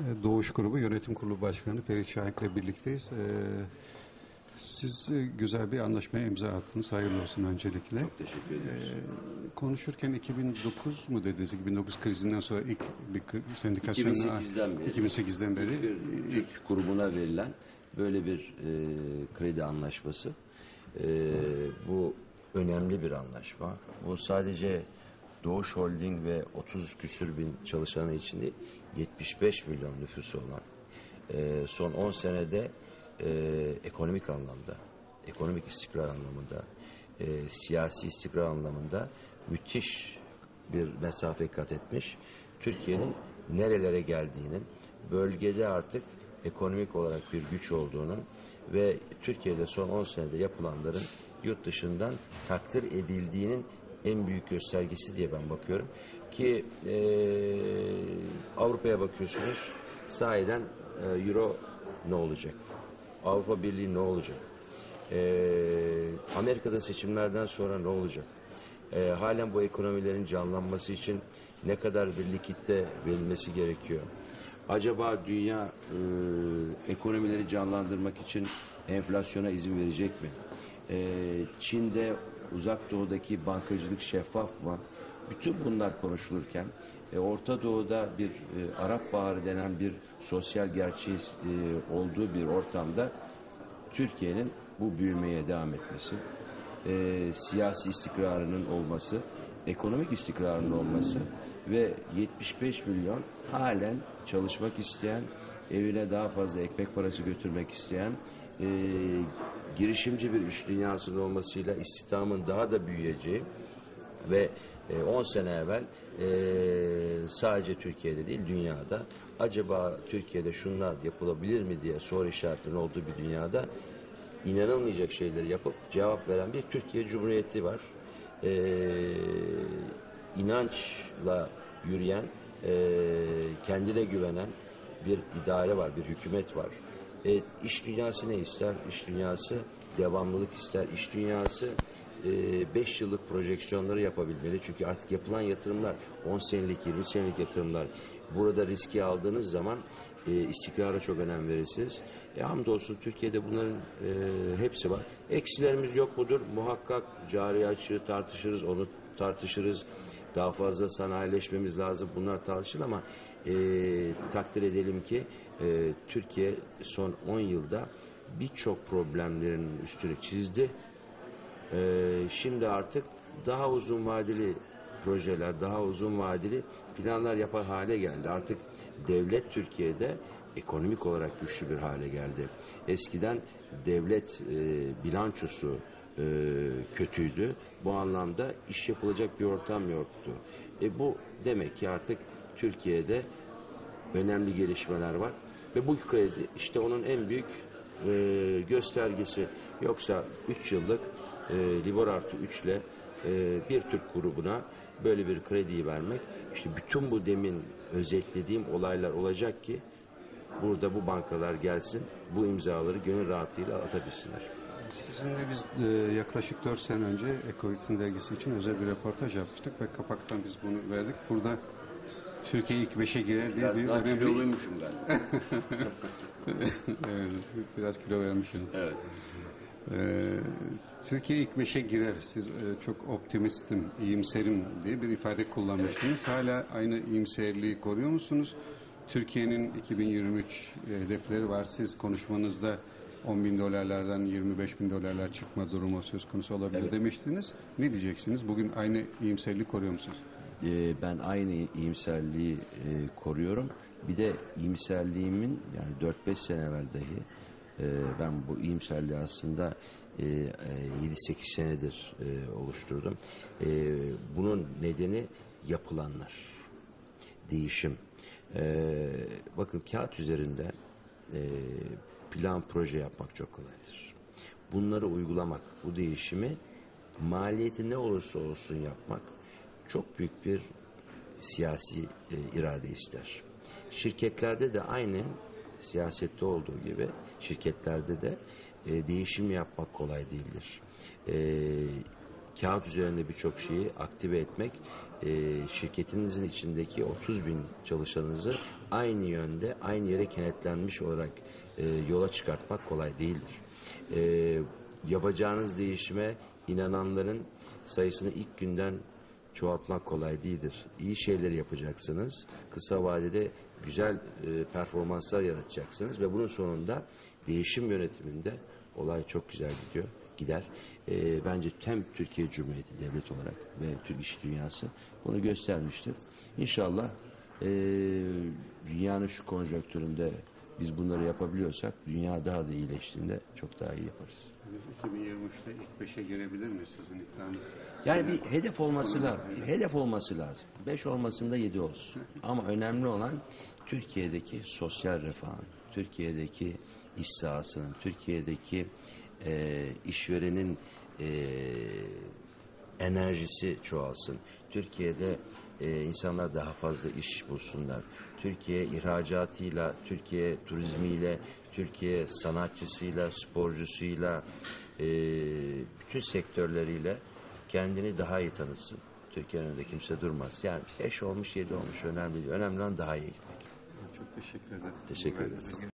E, Doğuş Grubu Yönetim Kurulu Başkanı Ferit Şahik'le birlikteyiz. E, Siz e, güzel bir anlaşmaya imza attınız. Hayırlı olsun öncelikle. Çok teşekkür ediyoruz. E, Konuşurken 2009 mu dediniz? 2009 krizinden sonra ilk bir sendikasyonla 2008'den beri 2008'den beri bir ilk Türk grubuna verilen böyle bir e, kredi anlaşması. E, bu önemli bir anlaşma. Bu sadece Doğuş Holding ve 30 küsür bin çalışanı için değil, 75 milyon nüfusu olan e, son 10 senede e, ekonomik anlamda, ekonomik istikrar anlamında, e, siyasi istikrar anlamında müthiş bir mesafe kat etmiş. Türkiye'nin nerelere geldiğinin, bölgede artık ekonomik olarak bir güç olduğunun ve Türkiye'de son 10 senede yapılanların yurt dışından takdir edildiğinin en büyük göstergesi diye ben bakıyorum. Ki eee, Avrupa'ya bakıyorsunuz sahiden e, Euro ne olacak? Avrupa Birliği ne olacak? Eee, Amerika'da seçimlerden sonra ne olacak? Eee, halen bu ekonomilerin canlanması için ne kadar bir likitte verilmesi gerekiyor? Acaba dünya e, ekonomileri canlandırmak için enflasyona izin verecek mi? E, Çin'de uzak doğudaki bankacılık şeffaf mı? Bütün bunlar konuşulurken e, Orta Doğu'da bir e, Arap Baharı denen bir sosyal gerçeği e, olduğu bir ortamda Türkiye'nin bu büyümeye devam etmesi, e, siyasi istikrarının olması, ekonomik istikrarının olması ve 75 milyon halen çalışmak isteyen, evine daha fazla ekmek parası götürmek isteyen, e, girişimci bir iş dünyasının olmasıyla istihdamın daha da büyüyeceği ve e, 10 sene evvel e, sadece Türkiye'de değil dünyada acaba Türkiye'de şunlar yapılabilir mi diye soru işaretinin olduğu bir dünyada inanılmayacak şeyleri yapıp cevap veren bir Türkiye Cumhuriyeti var. E, inançla yürüyen, e, kendine güvenen bir idare var, bir hükümet var. E, iş dünyası ne ister? İş dünyası devamlılık ister. İş dünyası 5 yıllık projeksiyonları yapabilmeli. Çünkü artık yapılan yatırımlar 10 senelik, 20 senelik yatırımlar. Burada riski aldığınız zaman e, istikrara çok önem verirsiniz. E, hamdolsun Türkiye'de bunların e, hepsi var. Eksilerimiz yok mudur? Muhakkak cari açığı tartışırız, onu tartışırız. Daha fazla sanayileşmemiz lazım. Bunlar tartışılır ama e, takdir edelim ki e, Türkiye son 10 yılda birçok problemlerin üstünü çizdi. Ee, şimdi artık daha uzun vadeli projeler, daha uzun vadeli planlar yapar hale geldi. Artık devlet Türkiye'de ekonomik olarak güçlü bir hale geldi. Eskiden devlet e, bilançosu e, kötüydü. Bu anlamda iş yapılacak bir ortam yoktu. E, bu demek ki artık Türkiye'de önemli gelişmeler var. Ve bu kredi işte onun en büyük e, göstergesi. Yoksa 3 yıllık e, Libor artı 3 ile e, bir Türk grubuna böyle bir krediyi vermek. işte bütün bu demin özetlediğim olaylar olacak ki burada bu bankalar gelsin bu imzaları gönül rahatlığıyla atabilsinler. Sizinle biz e, yaklaşık 4 sene önce Ecorit'in dergisi için özel bir röportaj yapmıştık ve kapaktan biz bunu verdik. Burada Türkiye ilk beşe girer diye bir önemli... kiloluymuşum ben. evet, biraz kilo vermişsiniz. evet. Ee, Türkiye ilk beşe girer. Siz e, çok optimistim, iyimserim diye bir ifade kullanmıştınız. Hala aynı iyimserliği koruyor musunuz? Türkiye'nin 2023 hedefleri var. Siz konuşmanızda 10 bin dolarlardan 25 bin dolarlar çıkma durumu söz konusu olabilir Evet. demiştiniz. Ne diyeceksiniz? Bugün aynı iyimserliği koruyor musunuz? Ee, ben aynı iyimserliği e, koruyorum. Bir de iyimserliğimin yani 4-5 sene evvel dahi e, ben bu iyimserliği aslında e, e, 7-8 senedir e, oluşturdum. E, bunun nedeni yapılanlar, değişim. E, bakın kağıt üzerinde e, plan proje yapmak çok kolaydır. Bunları uygulamak, bu değişimi maliyeti ne olursa olsun yapmak çok büyük bir siyasi e, irade ister. Şirketlerde de aynı siyasette olduğu gibi şirketlerde de e, değişim yapmak kolay değildir. E, kağıt üzerinde birçok şeyi aktive etmek, e, şirketinizin içindeki 30 bin çalışanınızı aynı yönde, aynı yere kenetlenmiş olarak e, yola çıkartmak kolay değildir. E, yapacağınız değişime inananların sayısını ilk günden çoğaltmak kolay değildir. İyi şeyleri yapacaksınız. Kısa vadede güzel e, performanslar yaratacaksınız ve bunun sonunda değişim yönetiminde olay çok güzel gidiyor gider. E, bence hem Türkiye Cumhuriyeti devlet olarak ve Türk iş dünyası bunu göstermiştir. İnşallah e, dünyanın şu konjonktüründe biz bunları yapabiliyorsak dünya daha da iyileştiğinde çok daha iyi yaparız. 2023'te ilk beşe girebilir mi sizin iddianız? Yani bir hedef olması lazım. Hedef olması lazım. Beş olmasında yedi olsun. Ama önemli olan Türkiye'deki sosyal refahın, Türkiye'deki iş sahasının, Türkiye'deki e, işverenin e, enerjisi çoğalsın. Türkiye'de e, insanlar daha fazla iş bulsunlar. Türkiye ihracatıyla, Türkiye turizmiyle, Türkiye sanatçısıyla, sporcusuyla, e, bütün sektörleriyle kendini daha iyi tanıtsın. Türkiye'nin önünde kimse durmaz. Yani beş olmuş, yedi olmuş önemli değil. Önemli olan daha iyi gitmek. Çok teşekkür ederiz. Teşekkür ederiz.